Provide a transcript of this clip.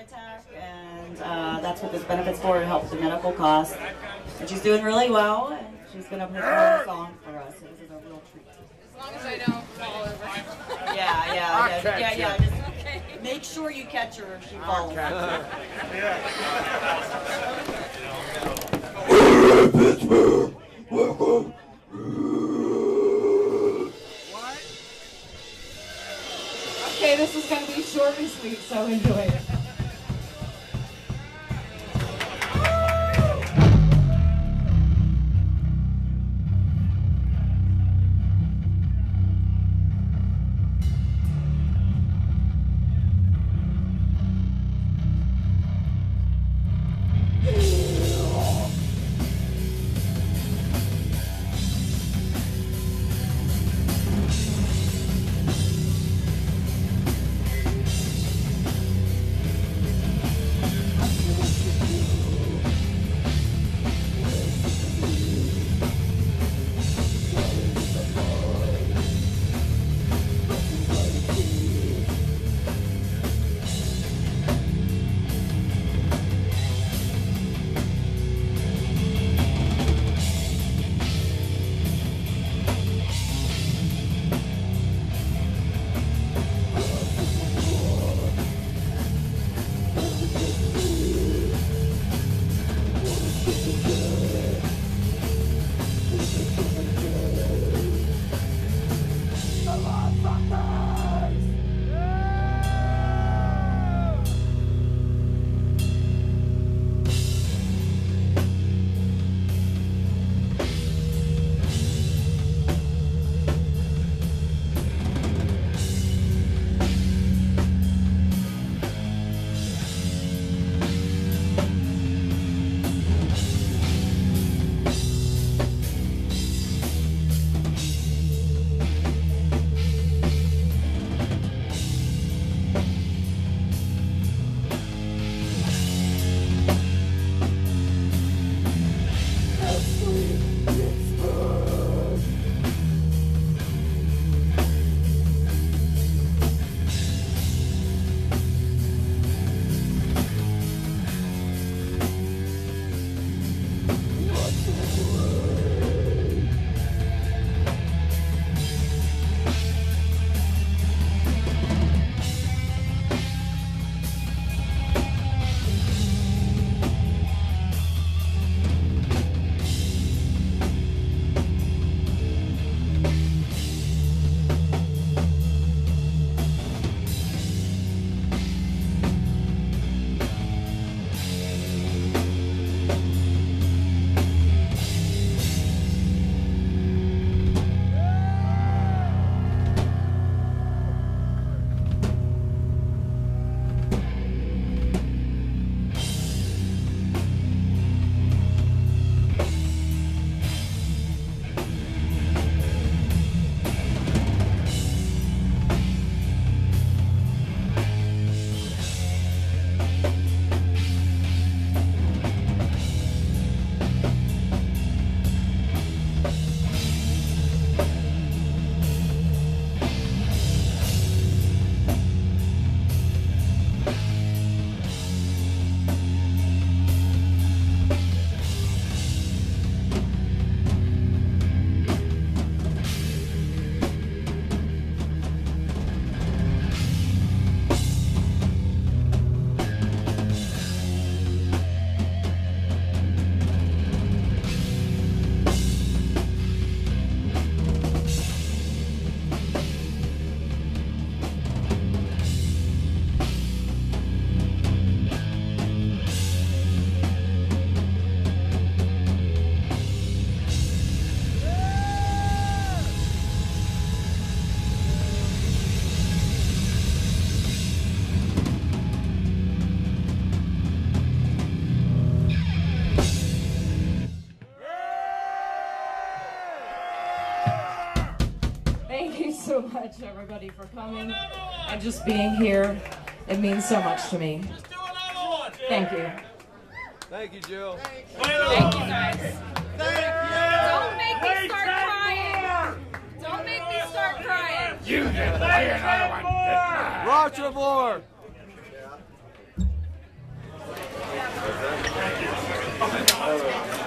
attack, and uh, that's what this benefits for to help with the medical costs. And she's doing really well, and she's going to perform a song for us. So this is a real treat. As long as I don't fall over. Yeah, yeah, I'll yeah, yeah, yeah. Just Okay. make sure you catch her if she falls. What Okay, this is gonna be short and sweet, so enjoy it. so much, everybody, for coming and just being here. It means so much to me. Thank you. Thank you, Jill. Thank you, guys. Don't make me start crying. Don't make me start crying. You did another one. Roger Moore. Thank you.